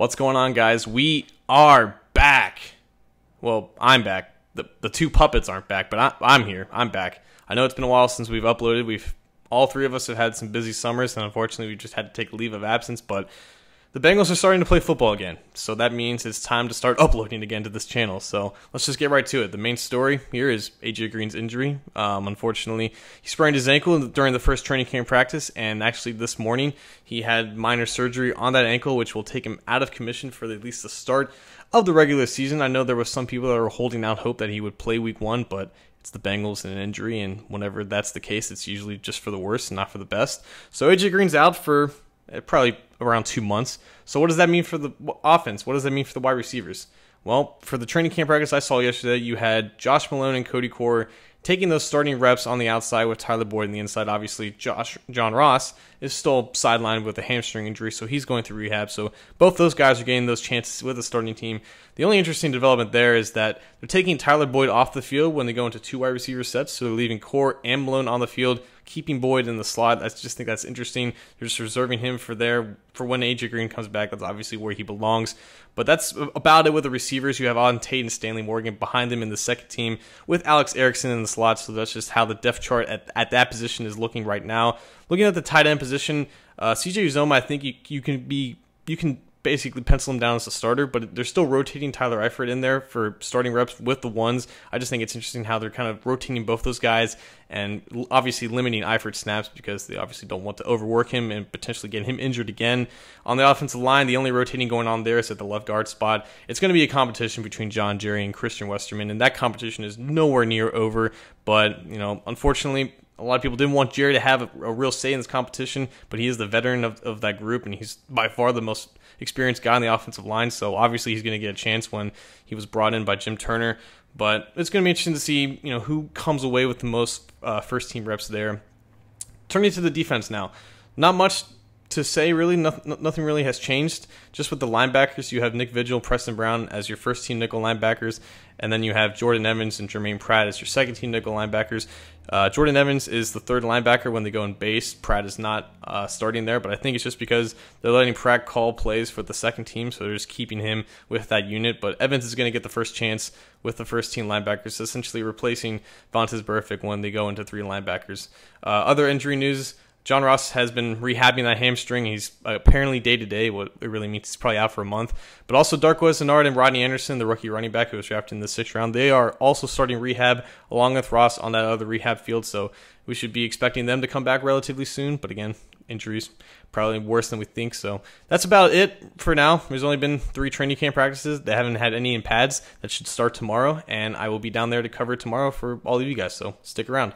What's going on, guys? We are back. Well, I'm back. The, the two puppets aren't back, but I, I'm here. I'm back. I know it's been a while since we've uploaded. We've all three of us have had some busy summers, and unfortunately, we just had to take leave of absence. But the Bengals are starting to play football again, so that means it's time to start uploading again to this channel. So let's just get right to it. The main story here is AJ Green's injury. Um, unfortunately, he sprained his ankle during the first training camp practice, and actually this morning he had minor surgery on that ankle, which will take him out of commission for at least the start of the regular season. I know there was some people that were holding out hope that he would play Week One, but it's the Bengals and an injury, and whenever that's the case, it's usually just for the worst and not for the best. So AJ Green's out for Uh, probably around two months. So what does that mean for the offense? What does that mean for the wide receivers? Well, for the training camp practice I saw yesterday, you had Josh Malone and Cody Core taking those starting reps on the outside with Tyler Boyd on the inside. Obviously, Josh John Ross is still sidelined with a hamstring injury, so he's going through rehab. So both those guys are getting those chances with the starting team. The only interesting development there is that they're taking Tyler Boyd off the field when they go into two wide receiver sets, so they're leaving Core and Malone on the field, keeping Boyd in the slot. I just think that's interesting. They're just reserving him for there for when AJ Green comes back. That's obviously where he belongs. But that's about it with the receivers. You have Auden Tate and Stanley Morgan behind them in the second team with Alex Erickson in the slot. So that's just how the depth chart at, at that position is looking right now. Looking at the tight end position, uh, CJ Uzomah, I think you, you can be you can basically pencil him down as a starter, but they're still rotating Tyler Eifert in there for starting reps with the ones. I just think it's interesting how they're kind of rotating both those guys and obviously limiting Eifert's snaps because they obviously don't want to overwork him and potentially get him injured again. On the offensive line, the only rotating going on there is at the left guard spot. It's going to be a competition between John Jerry and Christian Westerman, and that competition is nowhere near over. But, you know, unfortunately, a lot of people didn't want Jerry to have a, a, real say in this competition, but he is the veteran of, of that group, and he's by far the most experienced guy on the offensive line. So obviously he's going to get a chance when he was brought in by Jim Turner. But it's going to be interesting to see, you know, who comes away with the most uh, first team reps there. Turning to the defense now, not much to say really. nothing really has changed. Just with the linebackers, you have Nick Vigil, Preston Brown as your first team nickel linebackers, and then you have Jordan Evans and Germaine Pratt as your second team nickel linebackers. Uh, Jordan Evans is the third linebacker when they go in base. Pratt is not uh, starting there, but I think it's just because they're letting Pratt call plays for the second team, so they're just keeping him with that unit. But Evans is going to get the first chance with the first team linebackers, essentially replacing Vontaze Burfict when they go into three linebackers. Uh, other injury news. John Ross has been rehabbing that hamstring. He's apparently day to day. What it really means, he's probably out for a month. But also, Darqueze Dennard and Rodney Anderson, the rookie running back who was drafted in the sixth round, they are also starting rehab along with Ross on that other rehab field. So we should be expecting them to come back relatively soon. But again, injuries probably worse than we think. So that's about it for now. There's only been three training camp practices. They haven't had any in pads. That should start tomorrow, and I will be down there to cover tomorrow for all of you guys. So stick around.